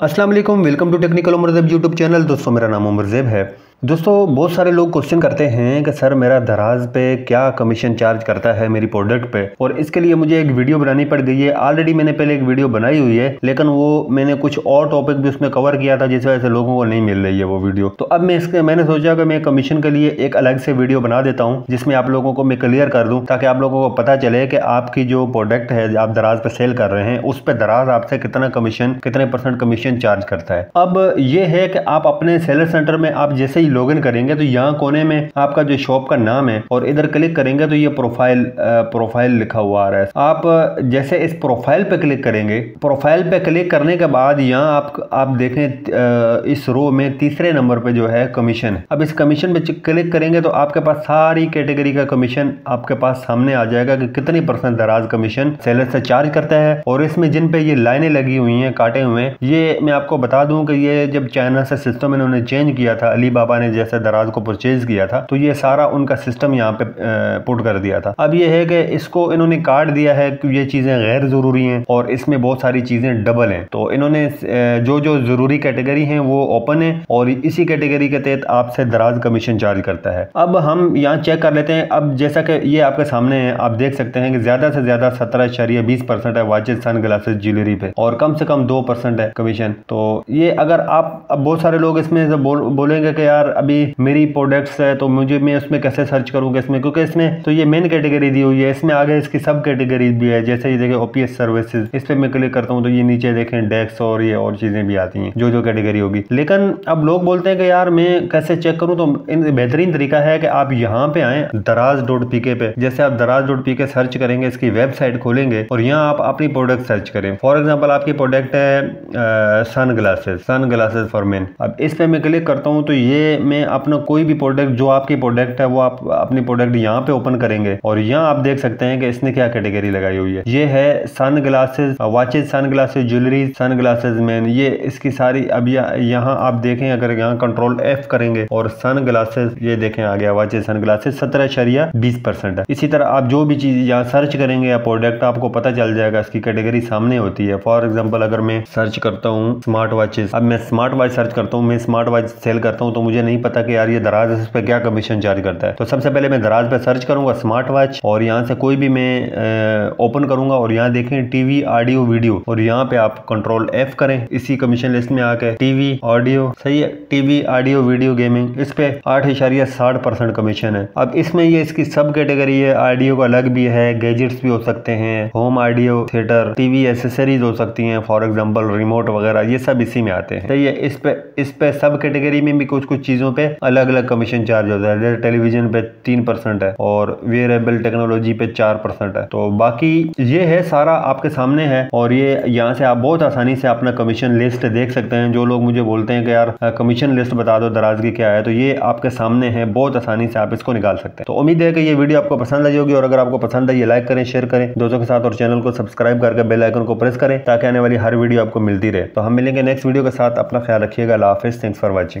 अस्सलाम वालेकुम to technical Umar YouTube channel दोस्तों मेरा नाम उमर है। दोस्तों, बहुत सारे लोग क्वेश्चन करते हैं कि, सर, मेरा दराज पे क्या कमीशन चार्ज करता है मेरी प्रोडक्ट पे? और इसके लिए मुझे एक वीडियो बनानी पड़ गई है। ऑलरेडी मैंने पहले एक वीडियो बनाई हुई है, लेकिन वो मैंने कुछ और टॉपिक भी उसमें कवर किया था, जिस वजह से लोगों को नहीं मिल रही है वो वीडियो तो अब मैं इसके, मैंने सोचा कि मैं कमीशन के लिए एक अलग से वीडियो बना देता हूँ, जिसमें आप लोगों को मैं क्लियर कर दूँ, ताकि आप लोगों को पता चले कि आपकी जो प्रोडक्ट है, आप दराज पे सेल कर रहे हैं, उस पर दराज आपसे कितना कमीशन कितने परसेंट कमीशन चार्ज करता है। अब ये है कि आप अपने सेलर सेंटर में आप जैसे ही लॉग करेंगे तो यहाँ कोने में आपका जो शॉप का नाम है और इधर क्लिक करेंगे तो ये प्रोफ़ाइल प्रोफ़ाइल लिखा हुआ आ रहा है। आप, जैसे इस प्रोफ़ाइल पे क्लिक करेंगे प्रोफ़ाइल पे क्लिक करने के बाद यहाँ आप आप देखें इस रो में तीसरे नंबर पे जो है कमीशन अब इस कमीशन पे क्लिक करेंगे तो आपके पास सारी कैटेगरी का कमीशन आपके पास सामने आ जाएगा कि कितनी परसेंट दराज कमीशन सेलर से चार्ज करता है और इसमें जिन पे ये लाइनें लगी हुई हैं, काटे हुए ये मैं आपको बता दूँ कि ये जब चाइना से सिस्टम इन्होंने चेंज किया था अली बाबा ने जैसे दराज को परचेज किया था तो ये सारा उनका सिस्टम यहाँ पे पुट कर दिया था। अब ये है कि इसको इन्होंने काट दिया है कि ये चीज़ें गैर ज़रूरी हैं और इसमें बहुत सारी चीज़ें डबल हैं। तो इन्होंने जो जो ज़रूरी कैटेगरी हैं वो ओपन है और इसी कैटेगरी के तहत आपसे दराज कमीशन चार्ज करता है। अब हम यहाँ चेक कर लेते हैं। अब जैसा कि ये आपके सामने है आप देख सकते हैं कि ज़्यादा से ज़्यादा सत्रह शरिया बीस परसेंट है वाचेज सन ग्लासेस ज्वेलरी पे और कम से कम दो परसेंट है कमीशन तो ये अगर आप अब बहुत सारे लोग इसमें बोल, बोलेंगे कि यार अभी मेरी प्रोडक्ट्स है तो मुझे, मैं उसमें कैसे सर्च करूँगा इसमें क्योंकि इसमें तो ये मेन कैटेगरी दी हुई है, इसमें आगे इसकी सब कैटेगरी भी है, जैसे ये देखें ओपीएस सर्विसेज़ इस पर मैं क्लिक करता हूँ तो ये नीचे देखें डेस्क और ये और चीज़ें भी आती हैं जो जो कैटेगरी होगी। लेकिन अब लोग बोलते हैं कि यार मैं कैसे चेक करूँ तो बेहतरीन तरीका है कि आप यहाँ पे आए दराज डॉट पीके पे। जैसे आप दराज डॉट पीके सर्च करेंगे, इसकी वेबसाइट खोलेंगे, और यहाँ आप अपनी प्रोडक्ट सर्च करें। फॉर एग्ज़ाम्पल आपकी प्रोडक्ट है sunglasses sunglasses for men अब इस पे मैं क्लिक करता हूँ तो ये मैं अपना कोई भी प्रोडक्ट जो आपकी प्रोडक्ट है, वो आप अपनी प्रोडक्ट यहाँ पे ओपन करेंगे। और यहाँ आप देख सकते हैं कि इसने क्या कैटेगरी लगाई हुई है। ये है sunglasses watches sunglasses jewellery sunglasses man ये इसकी सारी, अब यहाँ आप देखें, अगर यहाँ कंट्रोल एफ़ करेंगे और सन ग्लासेस ये देखें आ गया वॉचेज सन ग्लासेस सत्रह शरिया बीस परसेंट है। इसी तरह आप जो भी चीज़ यहाँ सर्च करेंगे या प्रोडक्ट आपको पता चल जाएगा, इसकी कैटेगरी सामने होती है। फॉर एग्ज़ाम्पल अगर मैं सर्च करता हूँ स्मार्ट वॉचेज अब मैं स्मार्ट वॉच सर्च करता हूँ, मैं स्मार्ट वॉच सेल करता हूँ तो मुझे नहीं पता कि यार ये दराज इस पर क्या कमीशन चार्ज करता है। तो सबसे पहले मैं दराज पे सर्च करूँगा स्मार्ट वॉच और यहाँ से कोई भी मैं ओपन करूँगा और यहाँ देखें टीवी ऑडियो वीडियो और यहाँ पे आप कंट्रोल एफ़ करें। इसी कमीशन लिस्ट में आके टीवी ऑडियो सही है? टीवी ऑडियो वीडियो गेमिंग इस पे आठ इशारिया साठ परसेंट कमीशन है। अब इसमें ये इसकी सब कैटेगरी है ऑडियो का अलग भी है गैजेट्स भी हो सकते हैं home audio theatre TV accessories हो सकती हैं फॉर एग्ज़ाम्पल रिमोट वगैरह, ये सब इसी में आते हैं। सही है? इस पे इस पे सब कैटेगरी में भी कुछ कुछ चीज़ों पे अलग अलग कमीशन चार्ज होता है। जैसे टेलीविज़न पे तीन परसेंट है और वेरेबल टेक्नोलॉजी पे चार परसेंट है। तो बाकी ये है, सारा आपके सामने है और ये यहाँ से आप बहुत आसानी से अपना कमीशन लिस्ट देख सकते हैं। जो लोग मुझे बोलते हैं कि यार कमीशन लिस्ट बता दो, दराजगी क्या है? तो ये आपके सामने है, बहुत आसानी से आप इसको निकाल सकते हैं। तो उम्मीद है कि ये वीडियो आपको पसंद आई होगी और अगर आपको पसंद ये लाइक करें शेयर करें, दोस्तों के साथ और चैनल को सब्सक्राइब करके बेल आइकन को प्रेस करें ताकि आने वाली हर वीडियो आपको मिलती रहे। तो हम मिलेंगे नेक्स्ट वीडियो के साथ। अपना ख्याल रखिएगा। हाफिज। Thanks for watching